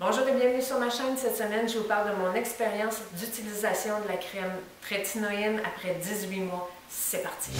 Bonjour et bienvenue sur ma chaîne. Cette semaine, je vous parle de mon expérience d'utilisation de la crème trétinoïne après 18 mois. C'est parti!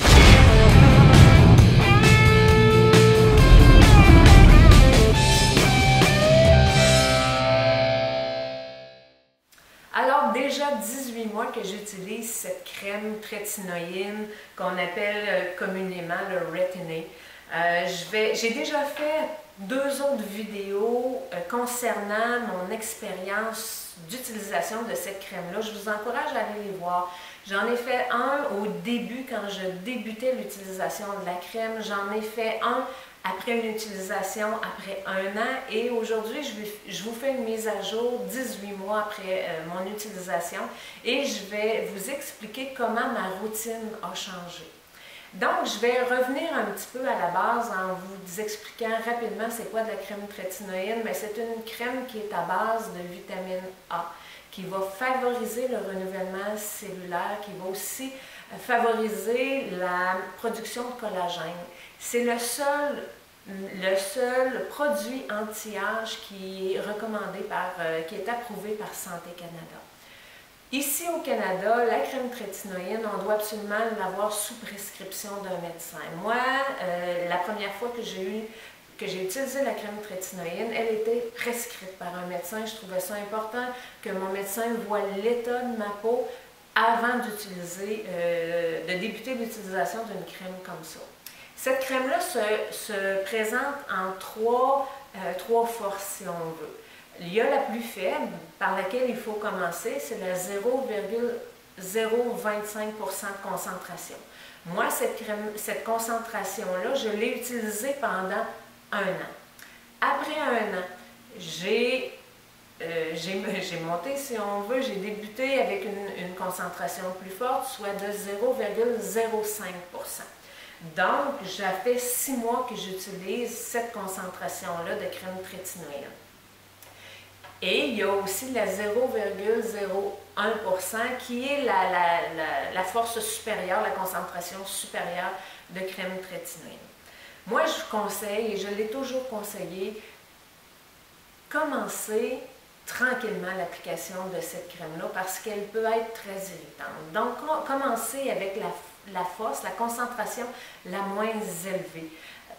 Alors déjà 18 mois que j'utilise cette crème trétinoïne qu'on appelle euh, communément le Retin-A. Euh, J'ai déjà fait deux autres vidéos euh, concernant mon expérience d'utilisation de cette crème-là. Je vous encourage à aller les voir. J'en ai fait un au début quand je débutais l'utilisation de la crème. J'en ai fait un après une utilisation, après un an. Et aujourd'hui, je, vous fais une mise à jour 18 mois après euh, mon utilisation. Et je vais vous expliquer comment ma routine a changé. Donc, je vais revenir un petit peu à la base en vous expliquant rapidement c'est quoi de la crème trétinoïne. Mais c'est une crème qui est à base de vitamine A, qui va favoriser le renouvellement cellulaire, qui va aussi favoriser la production de collagène. C'est le seul le seul produit anti-âge qui est recommandé par, euh, qui est approuvé par Santé Canada. Ici au Canada, la crème trétinoïne, on doit absolument l'avoir sous prescription d'un médecin. Moi, euh, la première fois que j'ai utilisé la crème trétinoïne, elle était prescrite par un médecin. Je trouvais ça important que mon médecin voit l'état de ma peau avant d'utiliser, euh, de débuter l'utilisation d'une crème comme ça. Cette crème-là se, se, présente en trois, euh, trois forces, si on veut. Il y a la plus faible, par laquelle il faut commencer, c'est la 0,025% de concentration. Moi, cette, cette concentration-là, je l'ai utilisée pendant un an. Après un an, j'ai euh, monté, si on veut, j'ai débuté avec une, concentration plus forte, soit de 0,05% Donc, ça fait six mois que j'utilise cette concentration-là de crème trétinoïne. Et il y a aussi la 0,01% qui est la, force supérieure, la concentration supérieure de crème trétinoïne. Moi, je vous conseille, et je l'ai toujours conseillé, commencer tranquillement l'application de cette crème-là parce qu'elle peut être très irritante. Donc, commencez avec la force, la concentration la moins élevée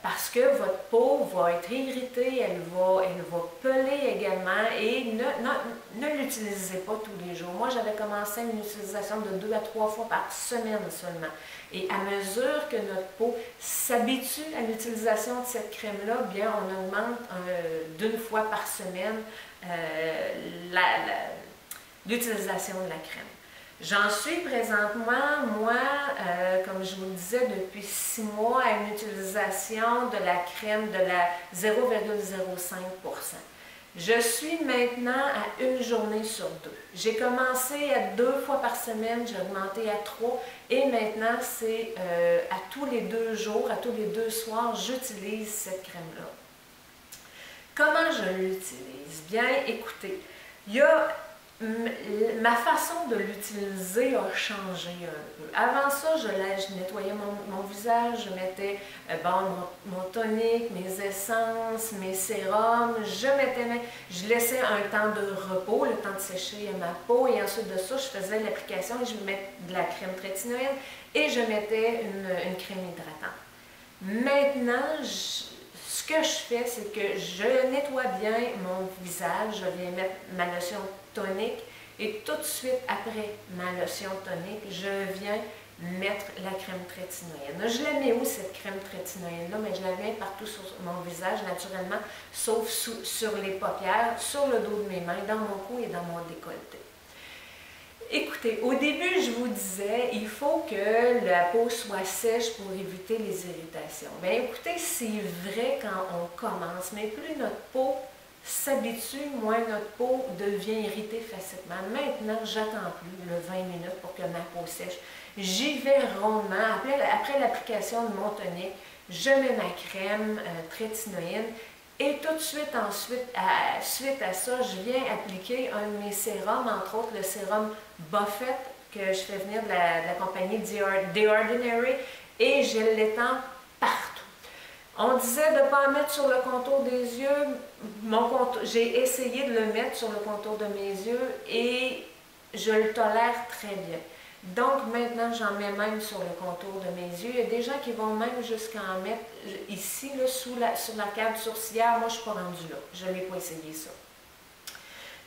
parce que votre peau va être irritée, elle va, elle va peler également et ne, l'utilisez pas tous les jours. Moi, j'avais commencé une utilisation de deux à trois fois par semaine seulement. Et à mesure que notre peau s'habitue à l'utilisation de cette crème-là, bien, on augmente euh, d'une fois par semaine euh, l'utilisation de la crème. J'en suis présentement, moi, euh, comme je vous le disais, depuis six mois à une utilisation de la crème de la 0,05% Je suis maintenant à une journée sur deux. J'ai commencé à deux fois par semaine, j'ai augmenté à trois et maintenant c'est euh, à tous les deux jours, à tous les deux soirs, j'utilise cette crème-là. Comment je l'utilise? Bien, écoutez, il y a ma façon de l'utiliser a changé un peu. Avant ça, je, je nettoyais mon, visage, je mettais euh, mon, tonique, mes essences, mes sérums, je mettais, je laissais un temps de repos, le temps de sécher ma peau, et ensuite de ça, je faisais l'application et je mettais de la crème trétinoïne et je mettais une, une crème hydratante. Maintenant, ce que je fais, c'est que je nettoie bien mon visage, je viens mettre ma lotion tonique et tout de suite après ma lotion tonique, je viens mettre la crème trétinoïenne. Je la mets où cette crème trétinoïenne-là? Mais je la mets partout sur mon visage naturellement, sauf sur les paupières, sur le dos de mes mains, dans mon cou et dans mon décolleté. Écoutez, au début, je vous disais, il faut que la peau soit sèche pour éviter les irritations. Bien, écoutez, c'est vrai quand on commence, mais plus notre peau s'habitue, moins notre peau devient irritée facilement. Maintenant, j'attends plus le 20 minutes pour que ma peau sèche. J'y vais rondement. Après, l'application de mon tonique, je mets ma crème euh, trétinoïne et tout de suite, ensuite, à, suite à ça, je viens appliquer un de mes sérums, entre autres le sérum Buffett que je fais venir de la, compagnie The Ordinary et je l'étends partout. On disait de ne pas en mettre sur le contour des yeux. J'ai essayé de le mettre sur le contour de mes yeux et je le tolère très bien. Donc maintenant, j'en mets même sur le contour de mes yeux. Il y a des gens qui vont même jusqu'à en mettre ici, là, sous la, sur la carte sourcilière. Moi, je ne suis pas rendue là. Je n'ai pas essayé ça.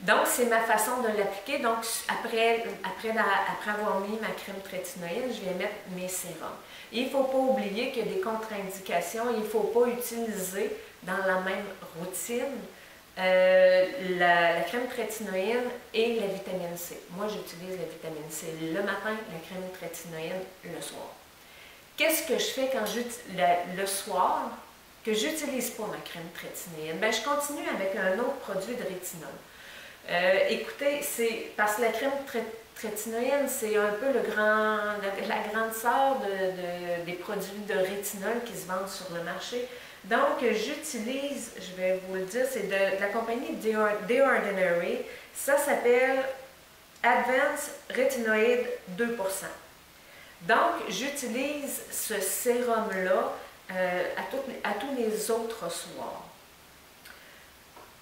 Donc, c'est ma façon de l'appliquer. Donc, après, après, après avoir mis ma crème trétinoïde, je vais mettre mes sérums. Il ne faut pas oublier qu'il y a des contre-indications. Il ne faut pas utiliser dans la même routine euh, la, crème trétinoïde et la vitamine C. Moi, j'utilise la vitamine C le matin, la crème trétinoïde le soir. Qu'est-ce que je fais quand le, soir que j'utilise pas ma crème trétinoïde? Ben, je continue avec un autre produit de rétinol. Euh, écoutez, c'est parce que la crème trétinoïde, c'est un peu le grand, la, grande sœur de, des produits de rétinol qui se vendent sur le marché. Donc, j'utilise, je vais vous le dire, c'est de, la compagnie The Ordinary. Ça s'appelle Advanced Retinoid 2%. Donc, j'utilise ce sérum-là euh, à, tous les autres soirs.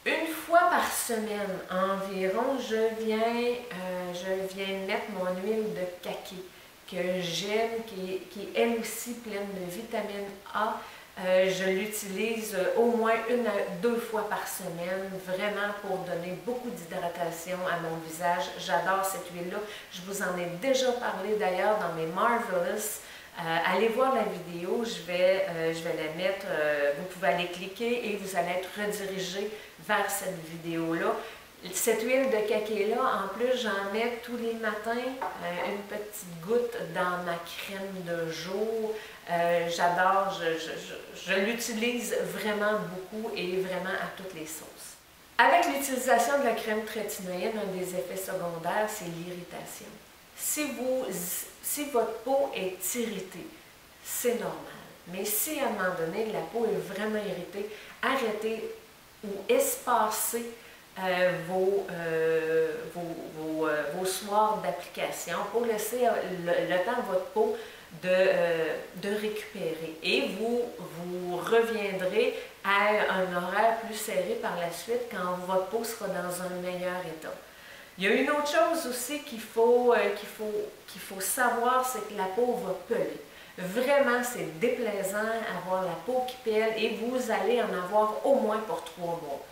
Une fois par semaine environ, je viens, euh, mettre mon huile de kaki que j'aime, qui, qui, est elle aussi pleine de vitamine A. Euh, je l'utilise au moins une à deux fois par semaine, vraiment pour donner beaucoup d'hydratation à mon visage. J'adore cette huile-là. Je vous en ai déjà parlé d'ailleurs dans mes Marvelous. Euh, allez voir la vidéo, je vais, je vais la mettre, vous pouvez aller cliquer et vous allez être redirigé vers cette vidéo-là. Cette huile de là en plus, j'en mets tous les matins euh, une petite goutte dans ma crème de jour. Euh, j'adore, je, l'utilise vraiment beaucoup et vraiment à toutes les sauces. Avec l'utilisation de la crème trétinoïde, un des effets secondaires, c'est l'irritation. Si, si votre peau est irritée, c'est normal. Mais si à un moment donné, la peau est vraiment irritée, arrêtez ou espacer euh, vos, euh, vos, euh, vos, soirs d'application pour laisser le, temps à votre peau de, de récupérer. Et vous, vous reviendrez à un horaire plus serré par la suite quand votre peau sera dans un meilleur état. Il y a une autre chose aussi qu'il faut, faut, qu'il faut savoir, c'est que la peau va peler. Vraiment, c'est déplaisant avoir la peau qui pèle et vous allez en avoir au moins pour trois mois.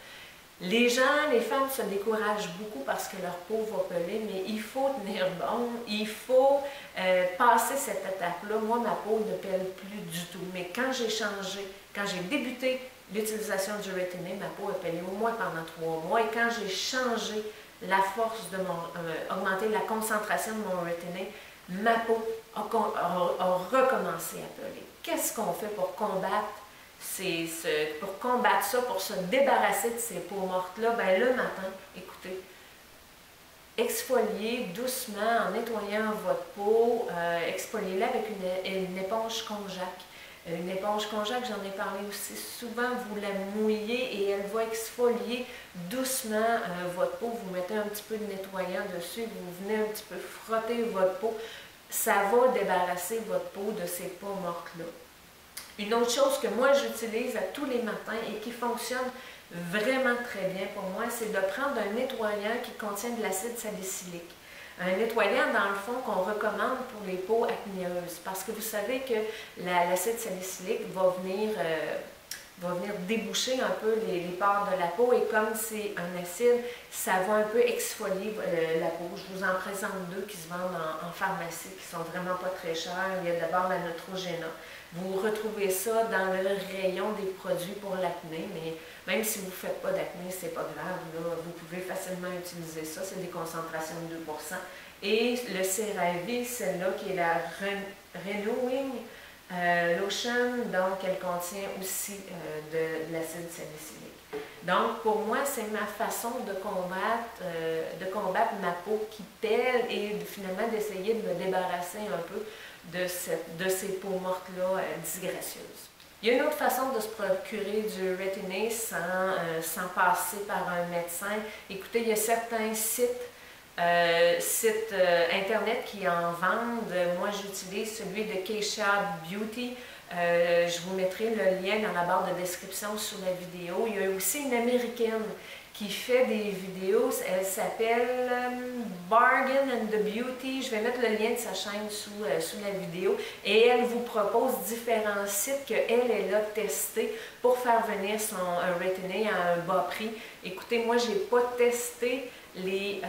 Les gens, les femmes se découragent beaucoup parce que leur peau va peler, mais il faut tenir bon, il faut euh, passer cette étape-là. Moi, ma peau ne pèle plus du tout, mais quand j'ai changé, quand j'ai débuté l'utilisation du rétiné, ma peau a pelé au moins pendant trois mois, et quand j'ai changé la force de mon, euh, augmenter la concentration de mon rétiné, ma peau a, recommencé à peler. Qu'est-ce qu'on fait pour combattre ces, pour combattre ça, pour se débarrasser de ces peaux mortes-là? Ben, le matin, écoutez, exfoliez doucement en nettoyant votre peau, euh, exfoliez-la avec une, éponge konjac. Une éponge konjac, j'en ai parlé aussi souvent, vous la mouillez et elle va exfolier doucement euh, votre peau. Vous mettez un petit peu de nettoyant dessus, vous venez un petit peu frotter votre peau. Ça va débarrasser votre peau de ces peaux mortes-là. Une autre chose que moi j'utilise à tous les matins et qui fonctionne vraiment très bien pour moi, c'est de prendre un nettoyant qui contient de l'acide salicylique un nettoyant, dans le fond, qu'on recommande pour les peaux acnéeuses. Parce que vous savez que l'acide salicylique va venir, euh, va venir déboucher un peu les, pores de la peau et comme c'est un acide, ça va un peu exfolier euh, la peau. Je vous en présente deux qui se vendent en, pharmacie, qui sont vraiment pas très chers. Il y a d'abord la Neutrogena. Vous retrouvez ça dans le rayon des produits pour l'acné, mais même si vous ne faites pas d'acné, c'est pas grave. vous pouvez facilement utiliser ça. C'est des concentrations de 2% Et le CeraVe, celle-là qui est la Renewing euh, Lotion, donc elle contient aussi euh, de, l'acide salicylique. Donc, pour moi, c'est ma façon de combattre, euh, de combattre ma peau qui pèle et finalement d'essayer de me débarrasser un peu de, ces peaux mortes-là euh, disgracieuses. Il y a une autre façon de se procurer du rétiné sans, sans passer par un médecin. Écoutez, il y a certains sites, euh, sites internet qui en vendent. Moi, j'utilise celui de Keisha Beauty. Euh, je vous mettrai le lien dans la barre de description sous la vidéo. Il y a aussi une américaine qui fait des vidéos. Elle s'appelle euh, Bargain and the Beauty. Je vais mettre le lien de sa chaîne sous, euh, sous la vidéo. Et elle vous propose différents sites qu'elle, elle a testés pour faire venir son un retin à un bas prix. Écoutez, moi, je n'ai pas testé les,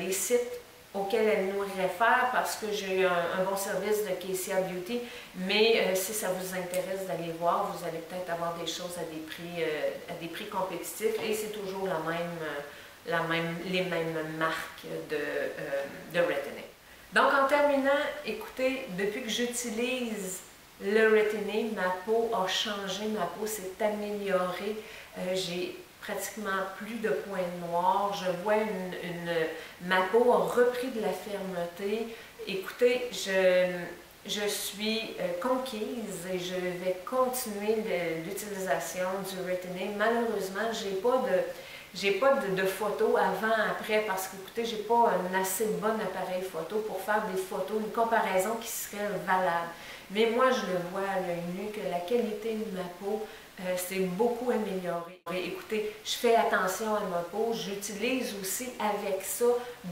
les sites auquel elle nous réfère parce que j'ai eu un, bon service de KCA Beauty. Mais euh, si ça vous intéresse d'aller voir, vous allez peut-être avoir des choses à des prix, euh, à des prix compétitifs et c'est toujours la même, euh, la même, les mêmes marques de, de Retinate. Donc en terminant, écoutez, depuis que j'utilise le Retinate, ma peau a changé, ma peau s'est améliorée. j'ai pratiquement plus de points noirs. Je vois une, ma peau a repris de la fermeté. Écoutez, je, je suis euh, conquise et je vais continuer l'utilisation du Retinate. Malheureusement, j'ai pas de j'ai pas de, de, photos avant-après parce que, écoutez, j'ai pas un assez bon appareil photo pour faire des photos, une comparaison qui serait valable. Mais moi, je le vois à l'œil nu que la qualité de ma peau euh, s'est beaucoup améliorée. Écoutez, je fais attention à ma peau. J'utilise aussi avec ça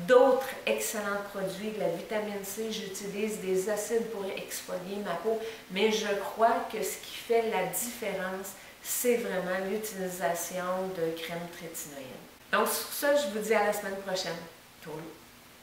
d'autres excellents produits, de la vitamine C. J'utilise des acides pour exfolier ma peau. Mais je crois que ce qui fait la différence, c'est vraiment l'utilisation de crème trétinoïenne. Donc sur ça, je vous dis à la semaine prochaine. Ciao.